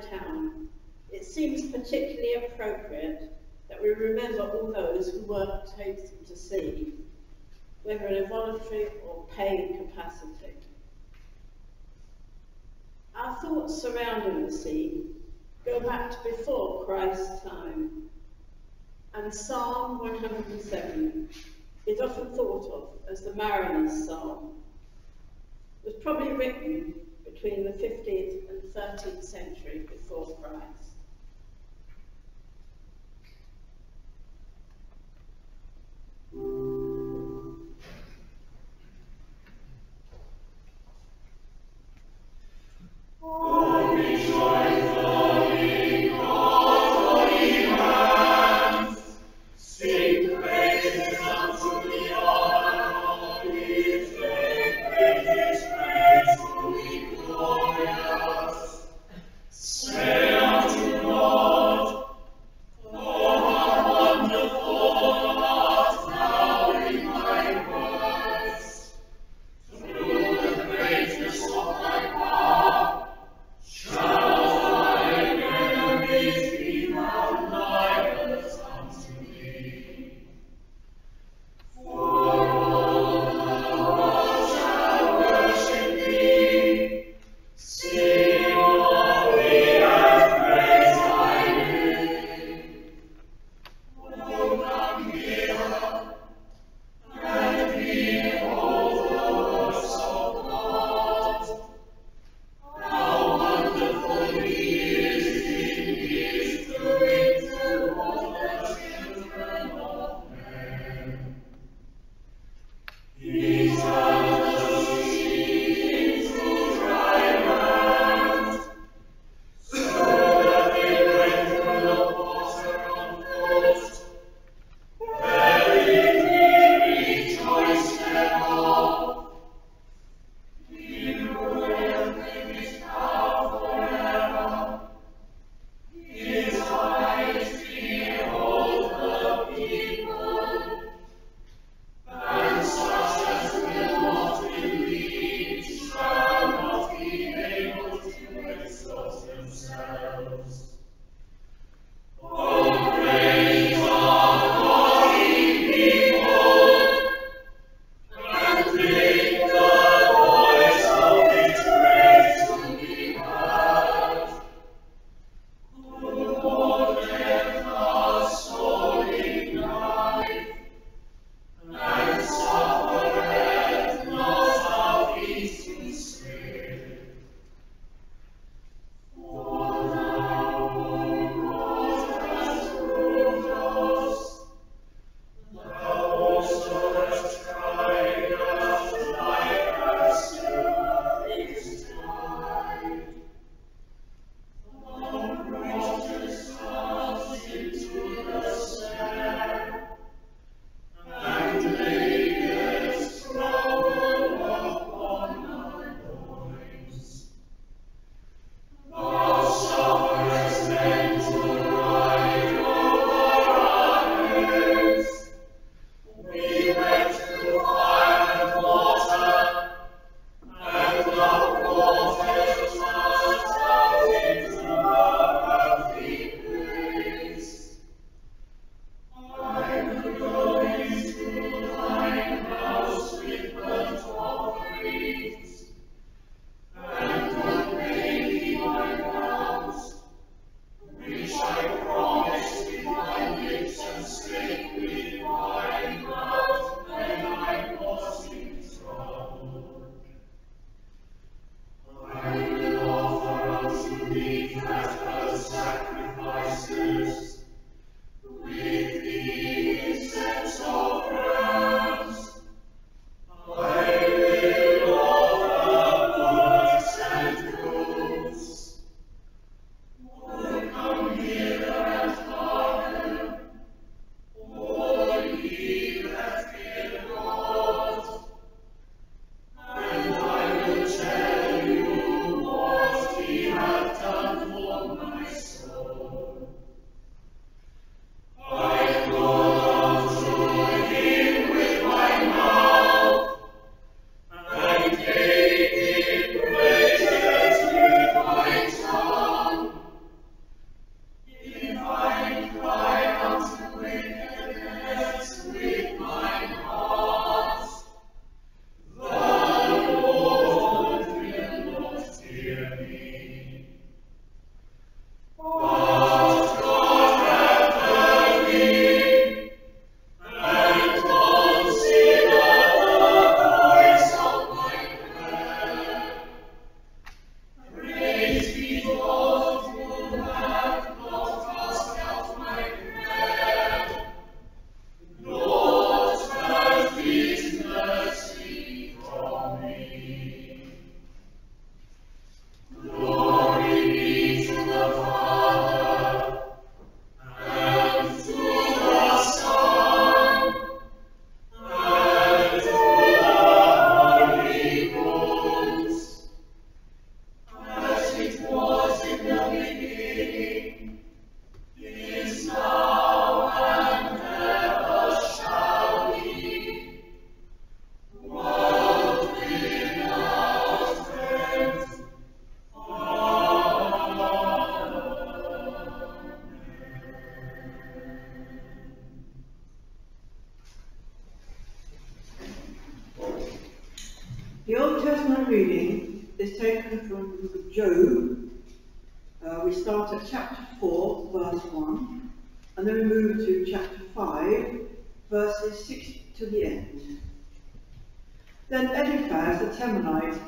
seaside town, it seems particularly appropriate that we remember all those who work taken to sea, whether in a voluntary or paid capacity. Our thoughts surrounding the sea go back to before Christ's time, and Psalm 107 is often thought of as the mariner's psalm. It was probably written between the 15th and 13th century before Christ. Say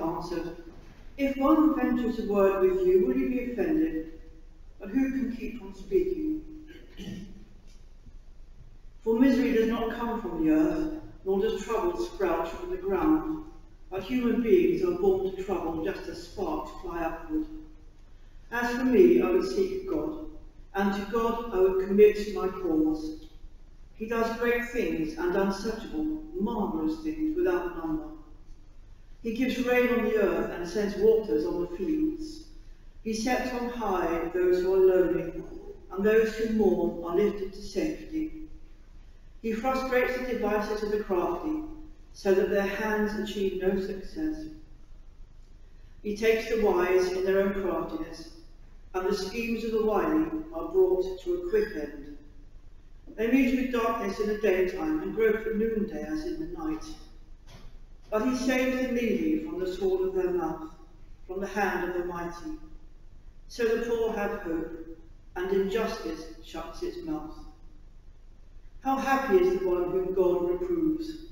Answered, If one ventures a word with you, will you be offended? But who can keep from speaking? For misery does not come from the earth, nor does trouble sprout from the ground. But human beings are born to trouble just as sparks fly upward. As for me, I would seek God, and to God I would commit my cause. He does great things and unsearchable, marvellous things without number. He gives rain on the earth and sends waters on the fields. He sets on high those who are lonely, and those who mourn are lifted to safety. He frustrates the devices of the crafty, so that their hands achieve no success. He takes the wise in their own craftiness, and the schemes of the wily are brought to a quick end. They meet with darkness in the daytime and grope at noonday as in the night. But he saves the needy from the sword of their mouth, from the hand of the mighty. So the poor have hope, and injustice shuts its mouth. How happy is the one whom God reproves.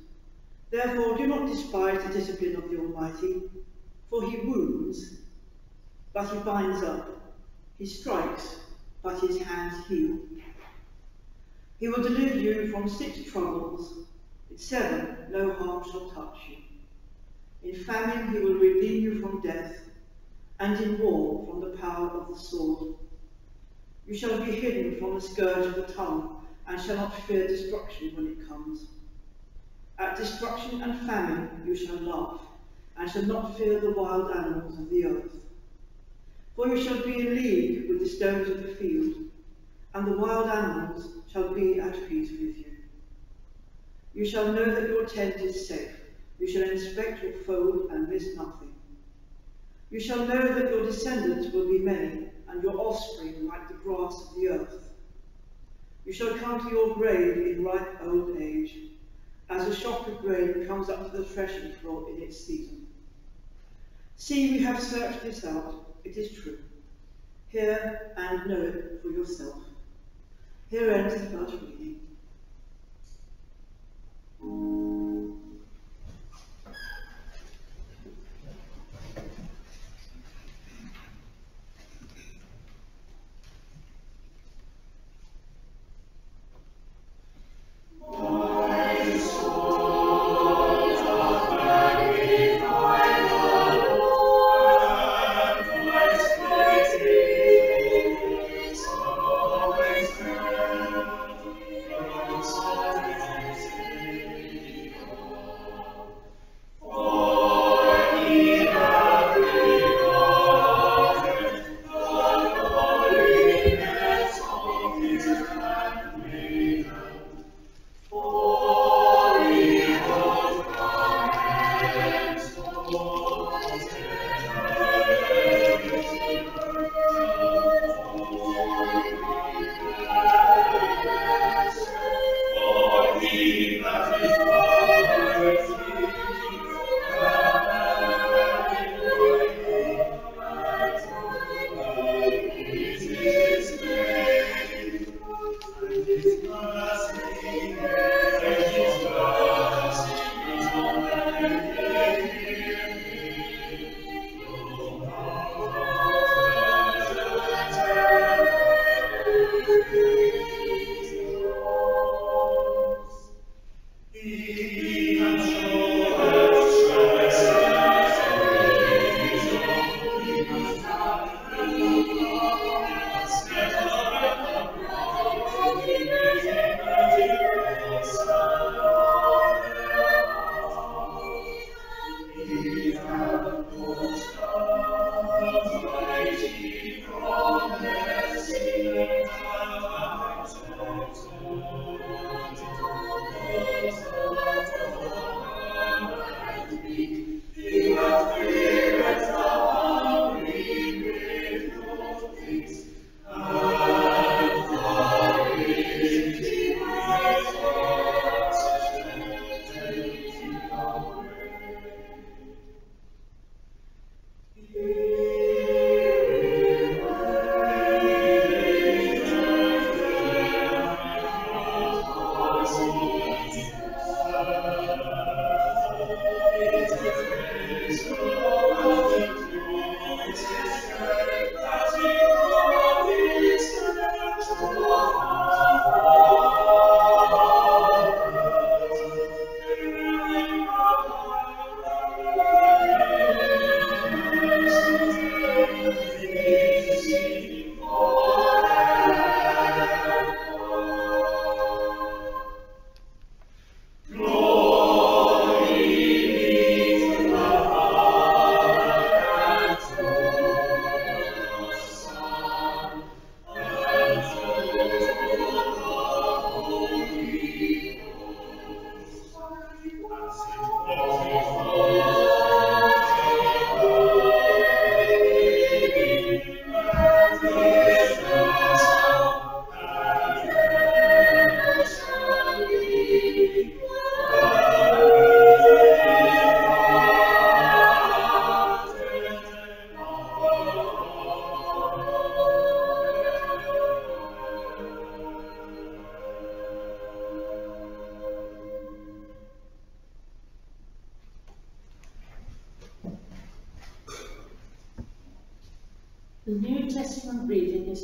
Therefore do not despise the discipline of the Almighty, for he wounds, but he binds up. He strikes, but his hands heal. He will deliver you from six troubles. In seven, no harm shall touch you. In famine he will redeem you from death, and in war from the power of the sword. You shall be hidden from the scourge of the tongue, and shall not fear destruction when it comes. At destruction and famine you shall laugh, and shall not fear the wild animals of the earth. For you shall be in league with the stones of the field, and the wild animals shall be at peace with you. You shall know that your tent is safe. You shall inspect your fold and miss nothing. You shall know that your descendants will be many, and your offspring like the grass of the earth. You shall come to your grave in ripe old age, as a shock of grain comes up to the threshing floor in its season. See, we have searched this out. It is true. Hear and know it for yourself. Here ends the first reading. 在。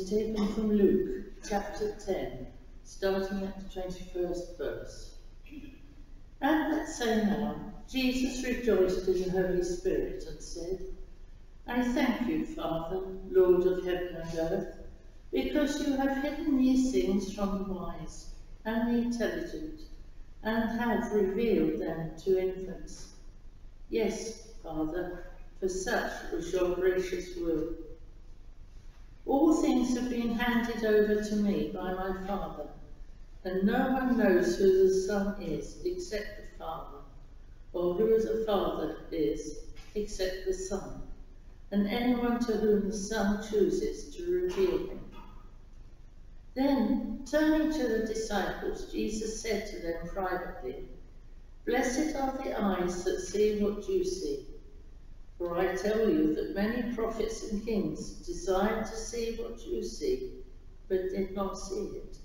Taken from Luke chapter 10, starting at the 21st verse. At that same hour, Jesus rejoiced in the Holy Spirit and said, I thank you, Father, Lord of heaven and earth, because you have hidden these things from the wise and the intelligent, and have revealed them to infants. Yes, Father, for such was your gracious will. All things have been handed over to me by my Father, and no one knows who the Son is except the Father, or who the Father is except the Son, and anyone to whom the Son chooses to reveal him. Then, turning to the disciples, Jesus said to them privately, Blessed are the eyes that see what you see. For I tell you that many prophets and kings desired to see what you see, but did not see it,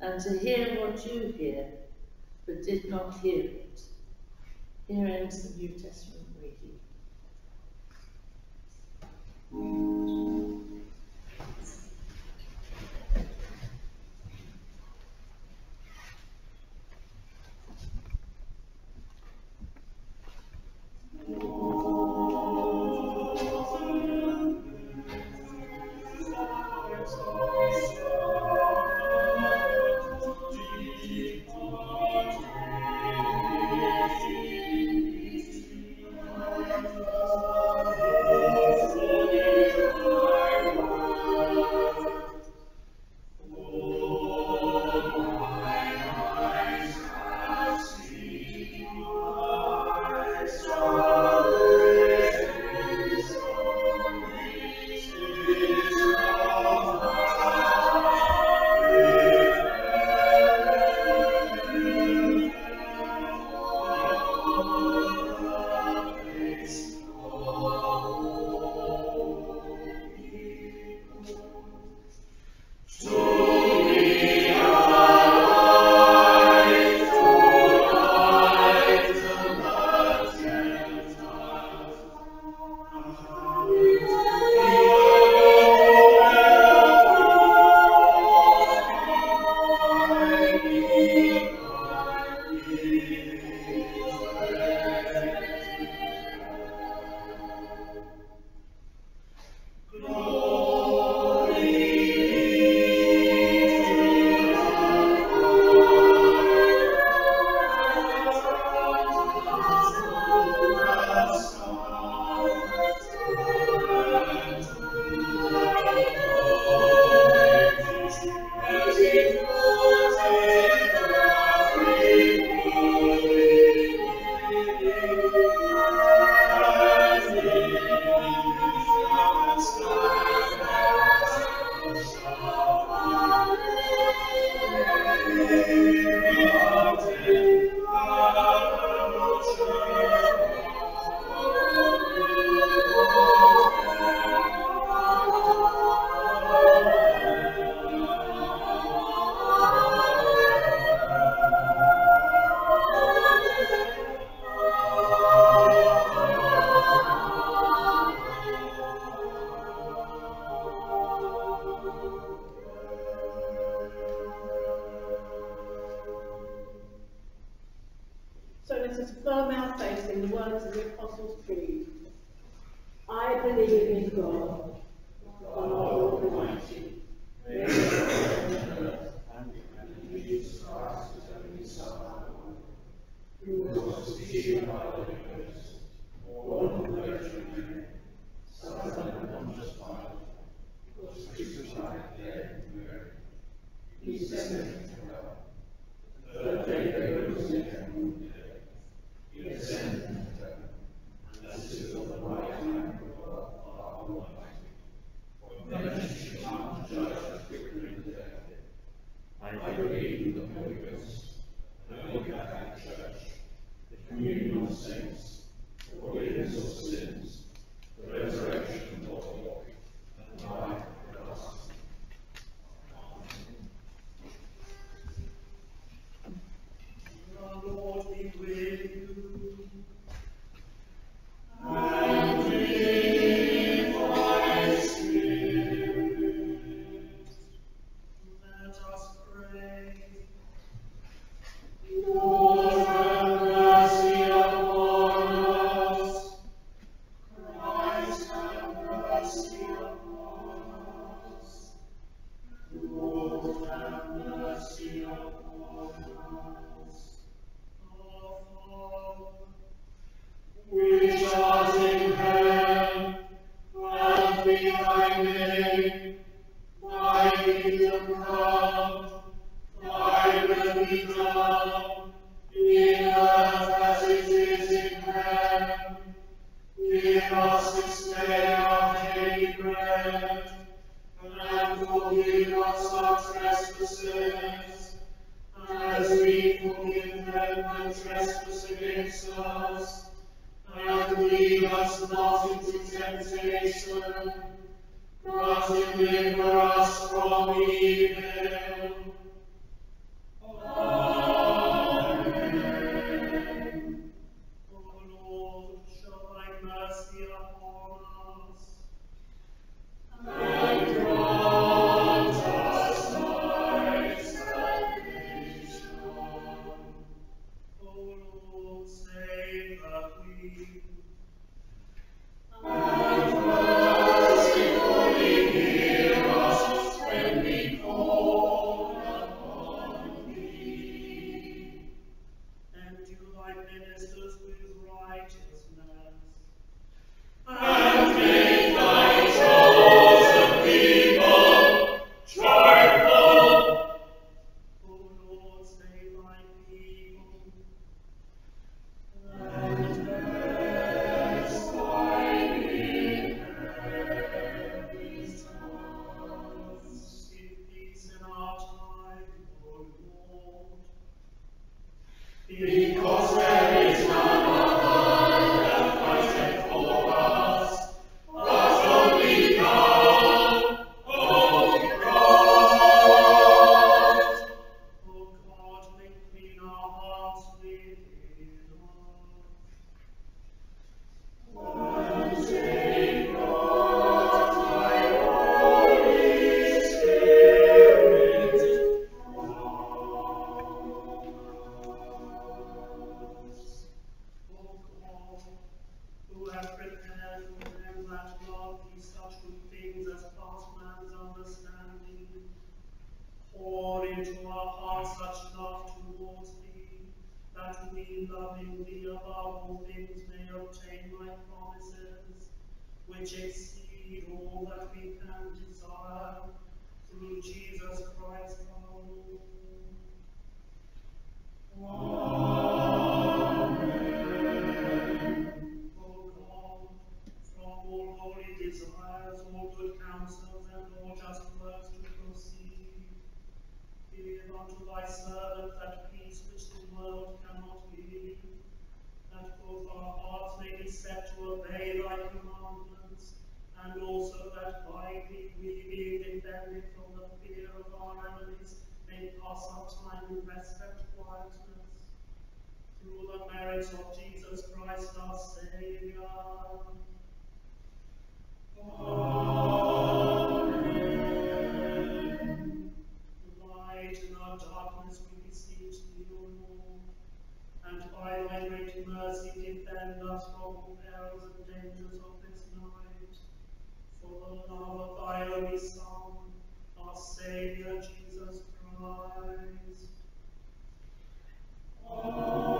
and to hear what you hear, but did not hear it. Here ends the New Testament reading. which exceed all that we can desire. Through Jesus Christ who respect quietness. Through the merits of Jesus Christ our Savior. Amen. Light in our darkness we beseech thee, O Lord, and by thy great mercy defend us from all perils and dangers of this night. For the love of thy only Son, our Saviour Jesus Christ. Oh.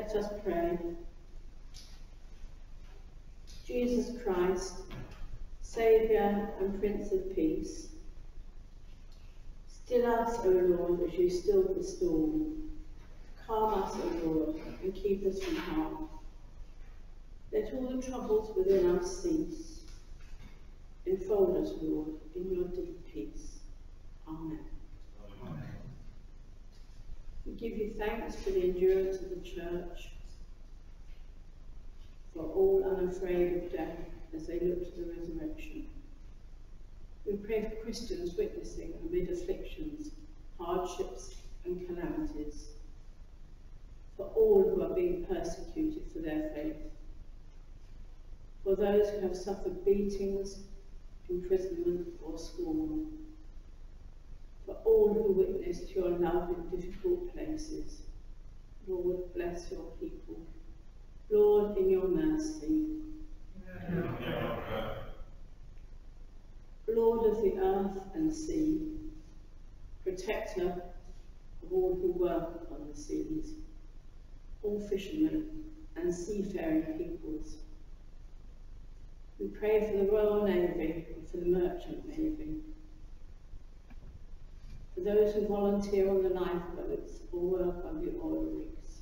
Let us pray. Jesus Christ, Saviour and Prince of Peace, still us, O Lord, as you still the storm. Calm us, O Lord, and keep us from harm. Let all the troubles within us cease. Enfold us, Lord, in your deep peace. Amen. Give you thanks for the endurance of the church, for all unafraid of death as they look to the resurrection. We pray for Christians witnessing amid afflictions, hardships, and calamities, for all who are being persecuted for their faith, for those who have suffered beatings, imprisonment, or scorn, for all who witnessed your love in difficult places. Lord, bless your people. Lord, in your mercy. Lord of the earth and sea, protector of all who work upon the seas, all fishermen and seafaring peoples. We pray for the Royal Navy and for the Merchant Navy, for those who volunteer on the lifeboats or work on the oil rigs.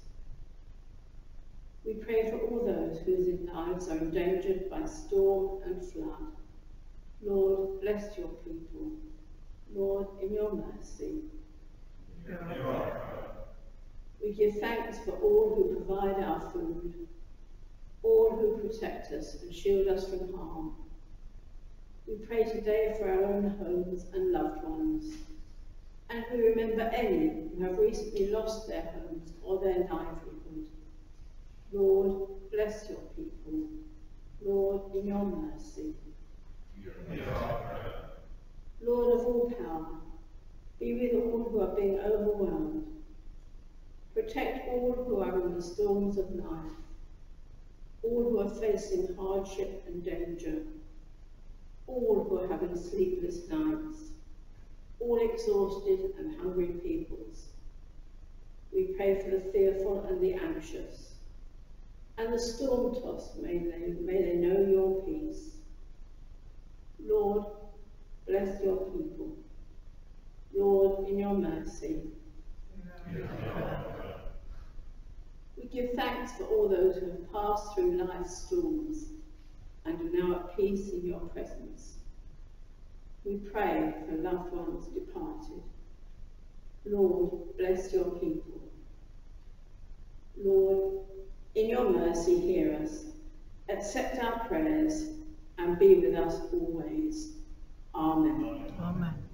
We pray for all those whose lives are endangered by storm and flood. Lord, bless your people. Lord, in your mercy. We give thanks for all who provide our food, all who protect us and shield us from harm. We pray today for our own homes and loved ones, and we remember any who have recently lost their homes or their livelihood. Lord, bless your people. Lord, in your mercy. Lord of all power, be with all who are being overwhelmed. Protect all who are in the storms of life, all who are facing hardship and danger, all who are having sleepless nights, all exhausted and hungry peoples. We pray for the fearful and the anxious, and the storm-tossed, may they, may they know your peace. Lord, bless your people. Lord, in your mercy. We give thanks for all those who have passed through life's storms and are now at peace in your presence. We pray for loved ones departed. Lord, bless your people. Lord, in your mercy, hear us. Accept our prayers and be with us always. Amen. Amen.